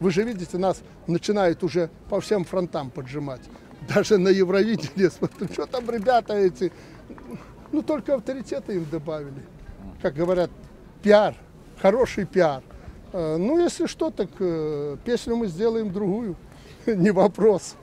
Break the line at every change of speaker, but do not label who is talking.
Вы же видите, нас начинают уже по всем фронтам поджимать. Даже на Евровидении, смотрю, что там ребята эти, ну только авторитеты им добавили. Как говорят, пиар, хороший пиар. Э, ну, если что, так э, песню мы сделаем другую, не вопрос.